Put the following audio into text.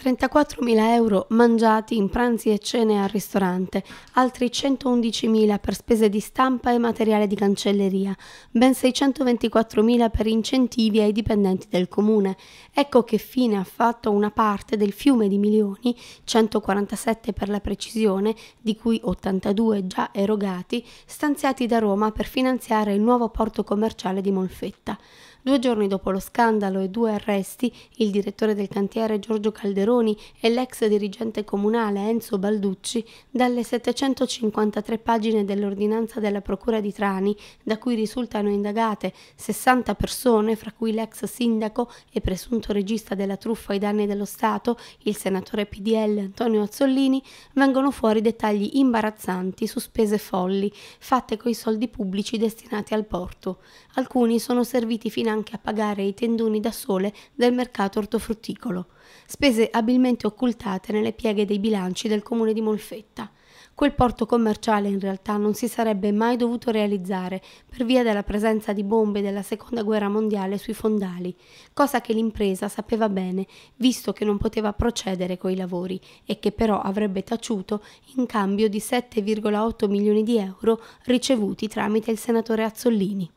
34.000 euro mangiati in pranzi e cene al ristorante, altri 111.000 per spese di stampa e materiale di cancelleria, ben 624.000 per incentivi ai dipendenti del comune. Ecco che fine ha fatto una parte del fiume di milioni, 147 per la precisione, di cui 82 già erogati, stanziati da Roma per finanziare il nuovo porto commerciale di Molfetta. Due giorni dopo lo scandalo e due arresti, il direttore del cantiere Giorgio Calderoni e l'ex dirigente comunale Enzo Balducci, dalle 753 pagine dell'ordinanza della Procura di Trani, da cui risultano indagate 60 persone, fra cui l'ex sindaco e presunto regista della truffa ai danni dello Stato, il senatore PDL Antonio Azzollini, vengono fuori dettagli imbarazzanti su spese folli, fatte coi soldi pubblici destinati al porto. Alcuni sono serviti fino anche a pagare i tendoni da sole del mercato ortofrutticolo, spese abilmente occultate nelle pieghe dei bilanci del comune di Molfetta. Quel porto commerciale in realtà non si sarebbe mai dovuto realizzare per via della presenza di bombe della seconda guerra mondiale sui fondali, cosa che l'impresa sapeva bene, visto che non poteva procedere coi lavori e che però avrebbe taciuto in cambio di 7,8 milioni di euro ricevuti tramite il senatore Azzollini.